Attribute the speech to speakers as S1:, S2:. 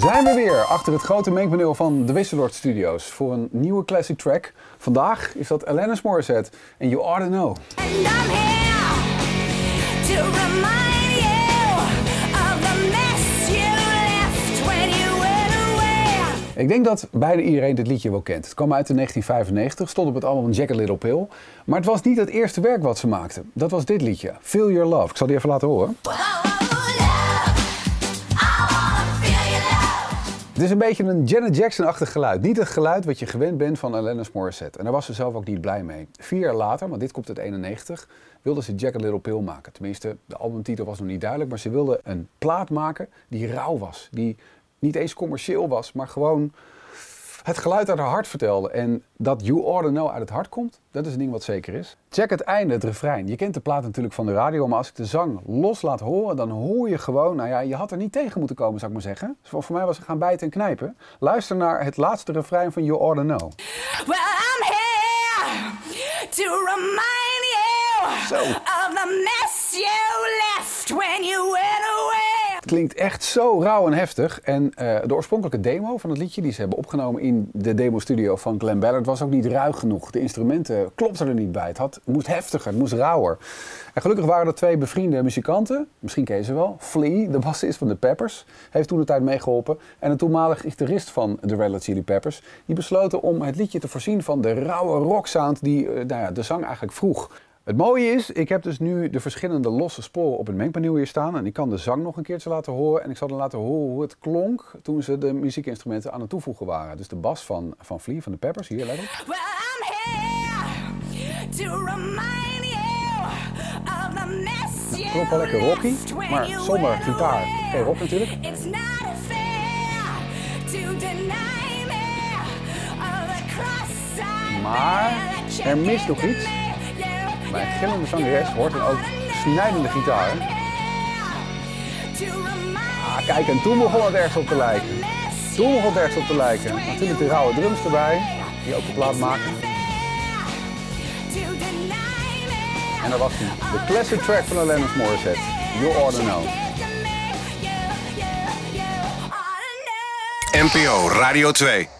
S1: Zijn we weer achter het grote mengpaneel van de Wisseloord Studios voor een nieuwe classic track. Vandaag is dat Alanis Morissette en You Ought to Know.
S2: And I'm here to remind you of the mess you left when you went away.
S1: Ik denk dat bijna iedereen dit liedje wel kent. Het kwam uit in 1995, stond op het album Jack a Little Pill. Maar het was niet het eerste werk wat ze maakte. Dat was dit liedje, Feel Your Love. Ik zal die even laten horen.
S2: Oh,
S1: Het is een beetje een Janet Jackson-achtig geluid. Niet het geluid wat je gewend bent van Alanis Morissette. En daar was ze zelf ook niet blij mee. Vier jaar later, want dit komt uit 91, wilde ze Jack a Little Pill maken. Tenminste, de albumtitel was nog niet duidelijk, maar ze wilde een plaat maken die rauw was. Die niet eens commercieel was, maar gewoon het geluid uit haar hart vertelde. En dat You Ought to Know uit het hart komt, dat is een ding wat zeker is. Check het einde, het refrein. Je kent de plaat natuurlijk van de radio, maar als ik de zang los laat horen, dan hoor je gewoon, nou ja, je had er niet tegen moeten komen, zou ik maar zeggen. Dus voor mij was het gaan bijten en knijpen. Luister naar het laatste refrein van You Ought to Know.
S2: Well, I'm here to remind you
S1: Zo.
S2: of the mess you left when you
S1: klinkt echt zo rauw en heftig. En eh, de oorspronkelijke demo van het liedje, die ze hebben opgenomen in de demo-studio van Glenn Ballard, was ook niet ruig genoeg. De instrumenten klopten er niet bij. Het, had, moest heftiger, het moest rauwer. En gelukkig waren er twee bevriende muzikanten, misschien ken je ze wel. Flea, de bassist van de Peppers, heeft toen de tijd meegeholpen. En een toenmalig gitarist van de Red Chili Peppers, die besloten om het liedje te voorzien van de rauwe rocksound die eh, nou ja, de zang eigenlijk vroeg. Het mooie is, ik heb dus nu de verschillende losse sporen op het mengpaneel hier staan. En ik kan de zang nog een keertje laten horen. En ik zal dan laten horen hoe het klonk toen ze de muziekinstrumenten aan het toevoegen waren. Dus de bas van, van Flea, van de Peppers, hier letterlijk.
S2: Well, I'm here to remind you of the mess you
S1: Klopt wel lekker rocky, maar zonder gitaar geen rock natuurlijk.
S2: It's not fair to deny me of the cross
S1: Maar er mist nog iets. Bij gillende zangeres hoort dan ook snijdende gitaar. Ah, kijk, en toen begon het ergens op te lijken. Toen begon het ergens op te lijken. Natuurlijk de rauwe drums erbij, die ook de plaat maken. En dat was hij, de classic track van Alanis Morissette, You to Know.
S3: NPO Radio 2.